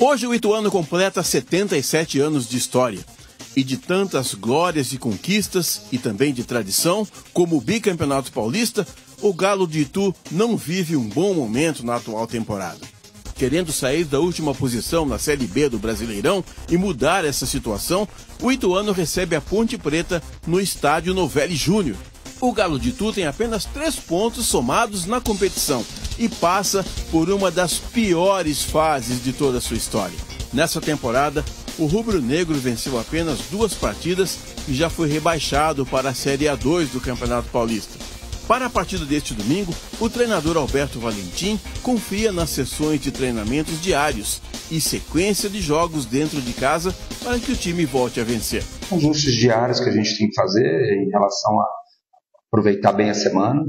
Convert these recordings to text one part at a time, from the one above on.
Hoje o Ituano completa 77 anos de história. E de tantas glórias e conquistas, e também de tradição, como o bicampeonato paulista, o Galo de Itu não vive um bom momento na atual temporada. Querendo sair da última posição na Série B do Brasileirão e mudar essa situação, o Ituano recebe a Ponte Preta no estádio Novelli Júnior. O Galo de Itu tem apenas três pontos somados na competição e passa por uma das piores fases de toda a sua história. Nessa temporada, o rubro-negro venceu apenas duas partidas e já foi rebaixado para a Série A2 do Campeonato Paulista. Para a partida deste domingo, o treinador Alberto Valentim confia nas sessões de treinamentos diários e sequência de jogos dentro de casa para que o time volte a vencer. Ajustes diários que a gente tem que fazer em relação a aproveitar bem a semana,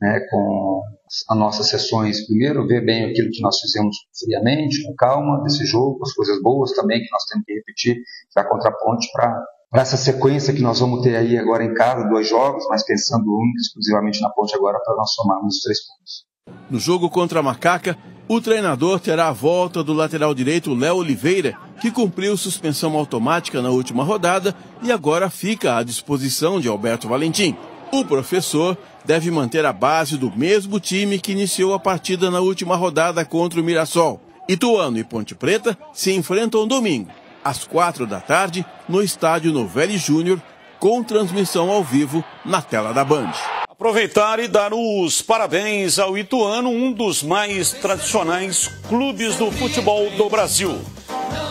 né, com as nossas sessões. Primeiro, ver bem aquilo que nós fizemos friamente, com calma, desse jogo, as coisas boas também que nós temos que repetir, já contraponte para essa sequência que nós vamos ter aí agora em casa, dois jogos, mas pensando único exclusivamente na ponte agora para nós somarmos os três pontos. No jogo contra a Macaca, o treinador terá a volta do lateral direito Léo Oliveira, que cumpriu suspensão automática na última rodada e agora fica à disposição de Alberto Valentim. O professor deve manter a base do mesmo time que iniciou a partida na última rodada contra o Mirassol. Ituano e Ponte Preta se enfrentam domingo, às quatro da tarde, no estádio Novelli Júnior, com transmissão ao vivo na tela da Band. Aproveitar e dar os parabéns ao Ituano, um dos mais tradicionais clubes do futebol do Brasil.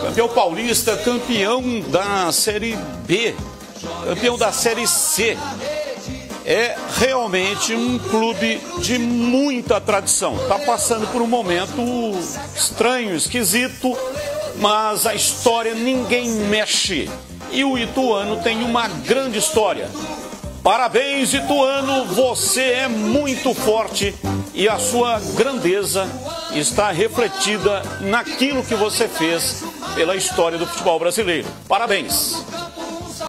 Campeão paulista, campeão da Série B, campeão da Série C. É realmente um clube de muita tradição. Está passando por um momento estranho, esquisito, mas a história ninguém mexe. E o Ituano tem uma grande história. Parabéns, Ituano, você é muito forte e a sua grandeza está refletida naquilo que você fez pela história do futebol brasileiro. Parabéns!